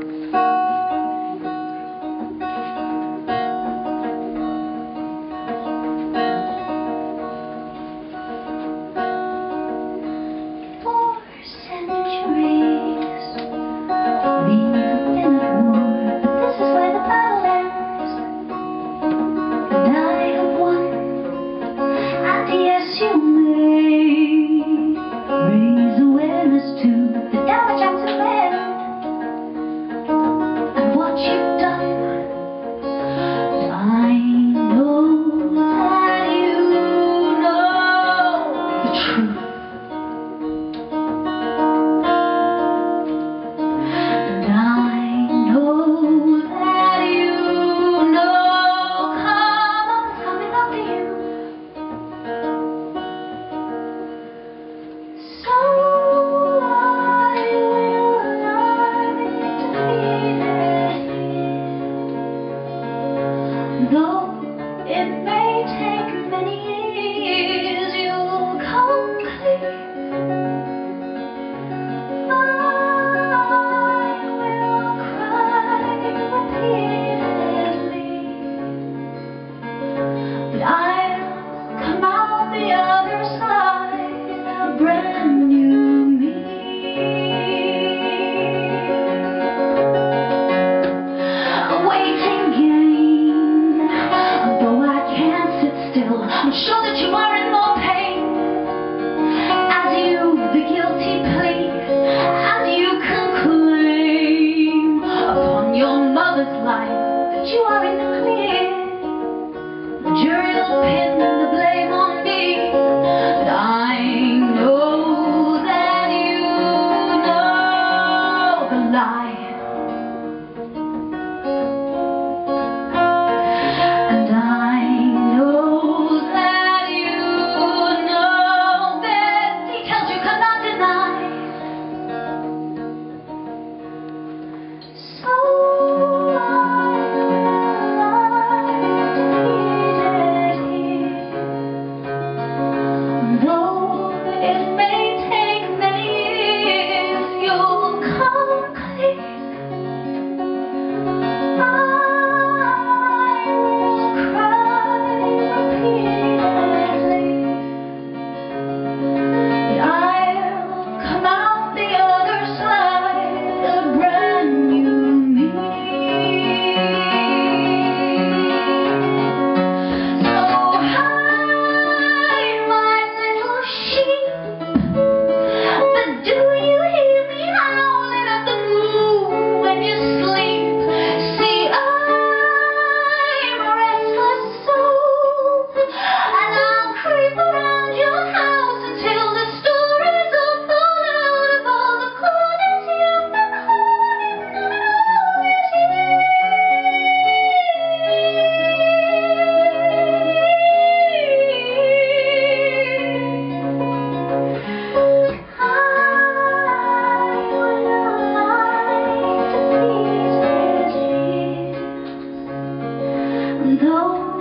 Música may take many years. I'm sure that you are in more pain as you the guilty plea, as you claim upon your mother's life that you are in the clear. The jury will pin though